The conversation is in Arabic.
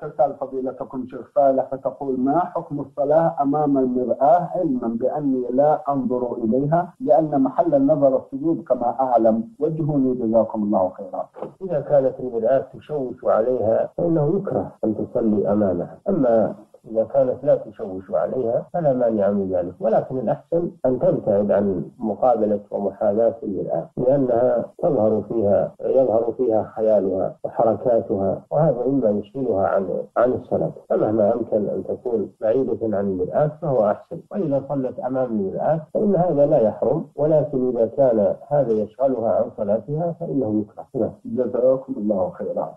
تسأل فضيلتكم شيخ صالح فتقول ما حكم الصلاة أمام المرآة علما بأني لا أنظر إليها؟ لأن محل النظر السجود كما أعلم وجهوني جزاكم الله خيرا. إذا كانت المرآة تشوش عليها فإنه يكره أن تصلي أمامها. أما إذا كانت لا تشوش عليها فلا مانع من ذلك ولكن الأحسن أن تبتعد عن مقابلة ومحاذاة المرآة لأنها تظهر فيها يظهر فيها خيالها وحركاتها وهذا مما يشغلها عن عن الصلاة. فمهما أمكن أن تكون بعيدة عن المرآة فهو أحسن. وإذا صلت أمام المرآة فإن هذا لا يحرم ولكن إذا كان هذا يشغلها عن صلاتها فإنه يكره. جزاكم الله خيرا.